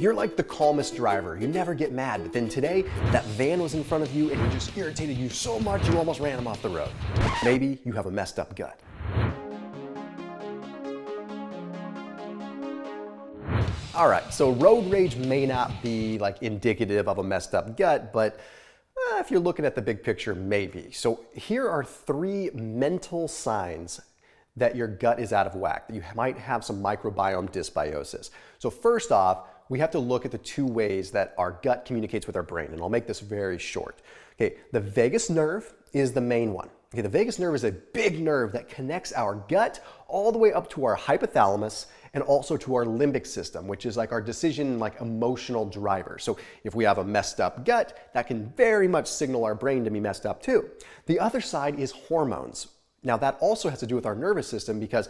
You're like the calmest driver. You never get mad, but then today, that van was in front of you and it just irritated you so much you almost ran him off the road. Maybe you have a messed up gut. All right, so road rage may not be like indicative of a messed up gut, but uh, if you're looking at the big picture, maybe. So here are three mental signs that your gut is out of whack, that you might have some microbiome dysbiosis. So first off, we have to look at the two ways that our gut communicates with our brain, and I'll make this very short. Okay, the vagus nerve is the main one. Okay, the vagus nerve is a big nerve that connects our gut all the way up to our hypothalamus and also to our limbic system, which is like our decision, like emotional driver. So if we have a messed up gut, that can very much signal our brain to be messed up too. The other side is hormones. Now that also has to do with our nervous system because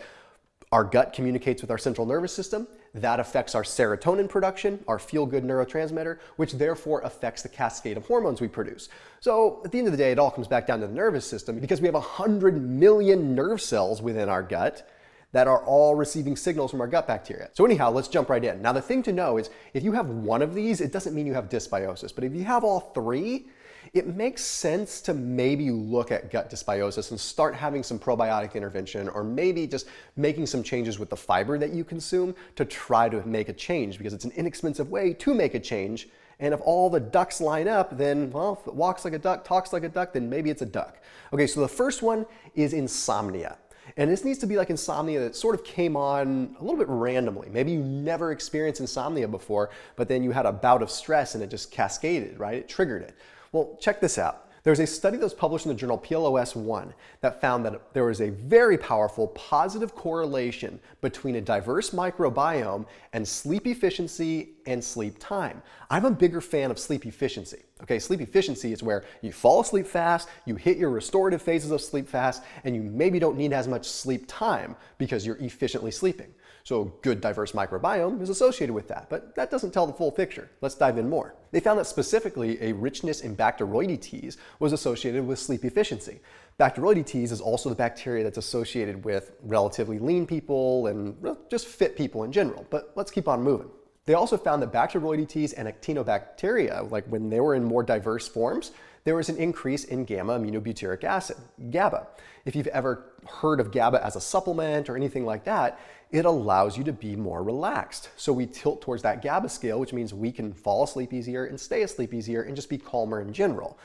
our gut communicates with our central nervous system. That affects our serotonin production, our feel good neurotransmitter, which therefore affects the cascade of hormones we produce. So at the end of the day, it all comes back down to the nervous system because we have 100 million nerve cells within our gut that are all receiving signals from our gut bacteria. So anyhow, let's jump right in. Now the thing to know is if you have one of these, it doesn't mean you have dysbiosis, but if you have all three, it makes sense to maybe look at gut dysbiosis and start having some probiotic intervention or maybe just making some changes with the fiber that you consume to try to make a change because it's an inexpensive way to make a change. And if all the ducks line up, then, well, if it walks like a duck, talks like a duck, then maybe it's a duck. Okay, so the first one is insomnia. And this needs to be like insomnia that sort of came on a little bit randomly. Maybe you never experienced insomnia before, but then you had a bout of stress and it just cascaded, right? It triggered it. Well, check this out. There's a study that was published in the journal PLOS One that found that there was a very powerful positive correlation between a diverse microbiome and sleep efficiency and sleep time. I'm a bigger fan of sleep efficiency. Okay, sleep efficiency is where you fall asleep fast, you hit your restorative phases of sleep fast, and you maybe don't need as much sleep time because you're efficiently sleeping. So a good diverse microbiome is associated with that, but that doesn't tell the full picture. Let's dive in more. They found that specifically a richness in Bacteroidetes was associated with sleep efficiency. Bacteroidetes is also the bacteria that's associated with relatively lean people and just fit people in general, but let's keep on moving. They also found that Bacteroidetes and Actinobacteria, like when they were in more diverse forms, there was an increase in gamma aminobutyric acid, GABA. If you've ever heard of GABA as a supplement or anything like that, it allows you to be more relaxed. So we tilt towards that GABA scale, which means we can fall asleep easier and stay asleep easier and just be calmer in general.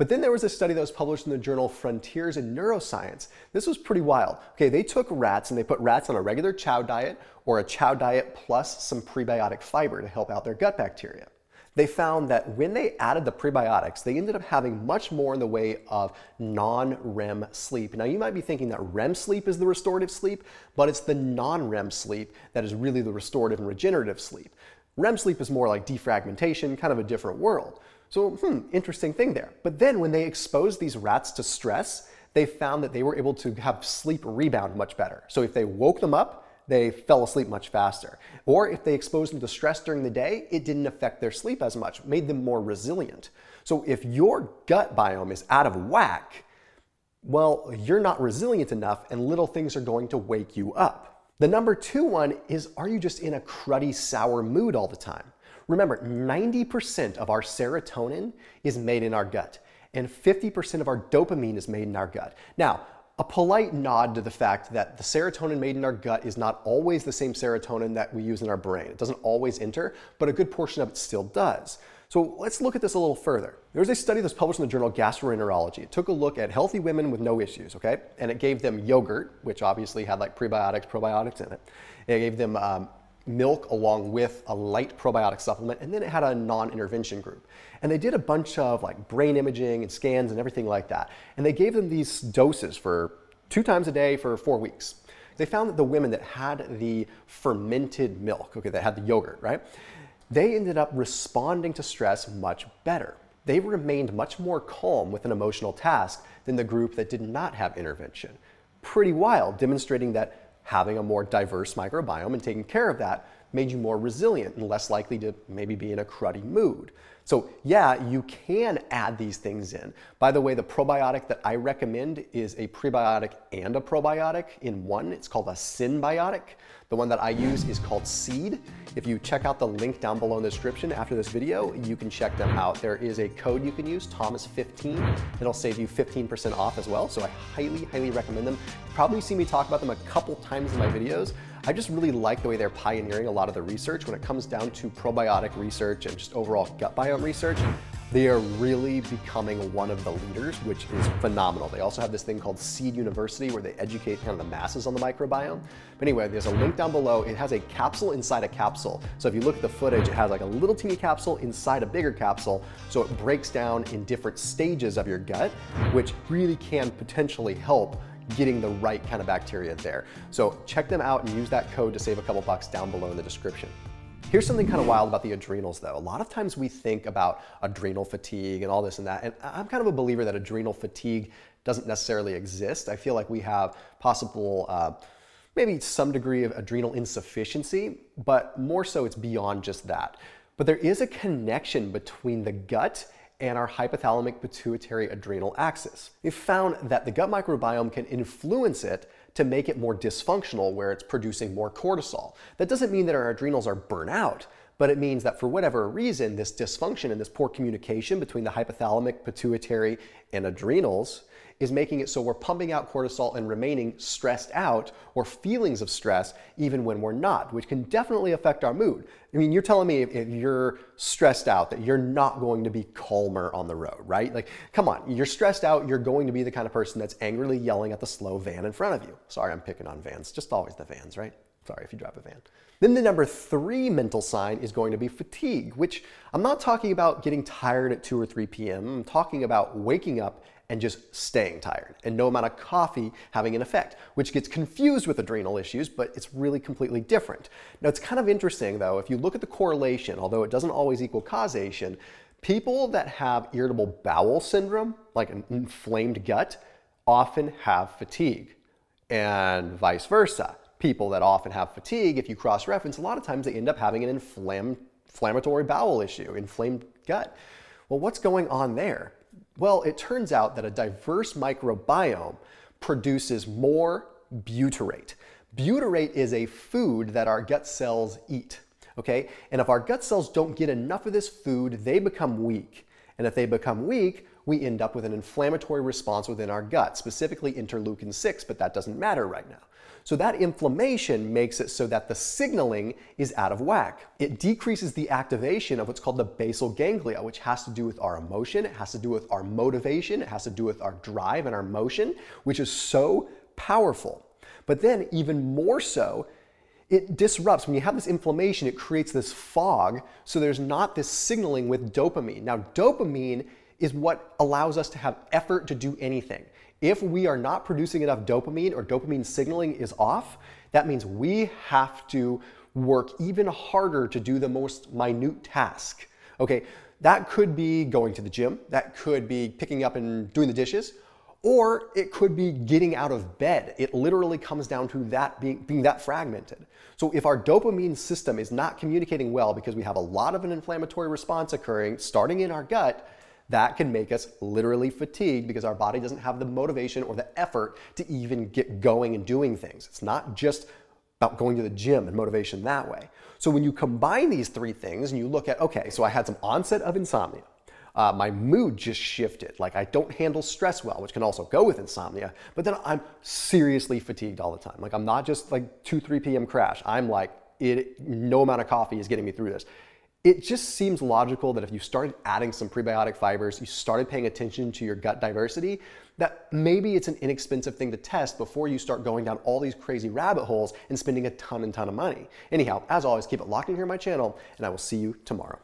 But then there was a study that was published in the journal Frontiers in Neuroscience. This was pretty wild. Okay, they took rats and they put rats on a regular chow diet or a chow diet plus some prebiotic fiber to help out their gut bacteria they found that when they added the prebiotics, they ended up having much more in the way of non REM sleep. Now, you might be thinking that REM sleep is the restorative sleep, but it's the non REM sleep that is really the restorative and regenerative sleep. REM sleep is more like defragmentation, kind of a different world. So, hmm, interesting thing there. But then when they exposed these rats to stress, they found that they were able to have sleep rebound much better. So if they woke them up, they fell asleep much faster. Or if they exposed them to stress during the day, it didn't affect their sleep as much, made them more resilient. So if your gut biome is out of whack, well, you're not resilient enough and little things are going to wake you up. The number two one is are you just in a cruddy, sour mood all the time? Remember, 90% of our serotonin is made in our gut, and 50% of our dopamine is made in our gut. Now, a polite nod to the fact that the serotonin made in our gut is not always the same serotonin that we use in our brain. It doesn't always enter, but a good portion of it still does. So let's look at this a little further. There was a study that's published in the journal Gastroenterology. It took a look at healthy women with no issues, okay? And it gave them yogurt, which obviously had like prebiotics, probiotics in it. It gave them um, milk along with a light probiotic supplement, and then it had a non-intervention group. And they did a bunch of like brain imaging and scans and everything like that. And they gave them these doses for two times a day for four weeks. They found that the women that had the fermented milk, okay, that had the yogurt, right? They ended up responding to stress much better. They remained much more calm with an emotional task than the group that did not have intervention. Pretty wild, demonstrating that having a more diverse microbiome and taking care of that made you more resilient and less likely to maybe be in a cruddy mood. So, yeah, you can add these things in. By the way, the probiotic that I recommend is a prebiotic and a probiotic in one. It's called a synbiotic. The one that I use is called Seed. If you check out the link down below in the description after this video, you can check them out. There is a code you can use, Thomas15. It'll save you 15% off as well. So I highly, highly recommend them. You've probably seen me talk about them a couple times in my videos. I just really like the way they're pioneering a lot of the research when it comes down to probiotic research and just overall gut biome research. They are really becoming one of the leaders, which is phenomenal. They also have this thing called Seed University where they educate kind of the masses on the microbiome. But anyway, there's a link down below. It has a capsule inside a capsule. So if you look at the footage, it has like a little teeny capsule inside a bigger capsule. So it breaks down in different stages of your gut, which really can potentially help getting the right kind of bacteria there. So check them out and use that code to save a couple bucks down below in the description. Here's something kind of wild about the adrenals though. A lot of times we think about adrenal fatigue and all this and that, and I'm kind of a believer that adrenal fatigue doesn't necessarily exist. I feel like we have possible, uh, maybe some degree of adrenal insufficiency, but more so it's beyond just that. But there is a connection between the gut and our hypothalamic pituitary adrenal axis. We've found that the gut microbiome can influence it to make it more dysfunctional where it's producing more cortisol. That doesn't mean that our adrenals are burnt out, but it means that for whatever reason, this dysfunction and this poor communication between the hypothalamic, pituitary, and adrenals is making it so we're pumping out cortisol and remaining stressed out or feelings of stress even when we're not, which can definitely affect our mood. I mean, you're telling me if, if, you're stressed out that you're not going to be calmer on the road, right? Like, come on, you're stressed out, you're going to be the kind of person that's angrily yelling at the slow van in front of you. Sorry, I'm picking on vans, just always the vans, right? Sorry if you drive a van. Then the number three mental sign is going to be fatigue, which I'm not talking about getting tired at 2 or 3 p.m. I'm talking about waking up and just staying tired and no amount of coffee having an effect, which gets confused with adrenal issues, but it's really completely different. Now, it's kind of interesting though, if you look at the correlation, although it doesn't always equal causation, people that have irritable bowel syndrome, like an inflamed gut, often have fatigue, and vice versa. People that often have fatigue, if you cross reference, a lot of times they end up having an inflam- inflammatory bowel issue, inflamed gut. Well, what's going on there? Well, it turns out that a diverse microbiome produces more butyrate. Butyrate is a food that our gut cells eat, okay? And if our gut cells don't get enough of this food, they become weak. And if they become weak, we end up with an inflammatory response within our gut, specifically interleukin 6, but that doesn't matter right now. So that inflammation makes it so that the signaling is out of whack. It decreases the activation of what's called the basal ganglia, which has to do with our emotion, it has to do with our motivation, it has to do with our drive and our motion, which is so powerful. But then, even more so, it disrupts. When you have this inflammation, it creates this fog, so there's not this signaling with dopamine. Now, dopamine is what allows us to have effort to do anything. If we are not producing enough dopamine or dopamine signaling is off, that means we have to work even harder to do the most minute task. Okay, that could be going to the gym, that could be picking up and doing the dishes, or it could be getting out of bed. It literally comes down to that being, being that fragmented. So if our dopamine system is not communicating well because we have a lot of an inflammatory response occurring starting in our gut, that can make us literally fatigued because our body doesn't have the motivation or the effort to even get going and doing things. It's not just about going to the gym and motivation that way. So when you combine these three things and you look at, okay, so I had some onset of insomnia. Uh, my mood just shifted. Like I don't handle stress well, which can also go with insomnia. But then I'm seriously fatigued all the time. Like I'm not just like 2, 3 p.m. crash. I'm like, it, no amount of coffee is getting me through this it just seems logical that if you started adding some prebiotic fibers, you started paying attention to your gut diversity, that maybe it's an inexpensive thing to test before you start going down all these crazy rabbit holes and spending a ton and ton of money. Anyhow, as always, keep it locked in here on my channel, and I will see you tomorrow.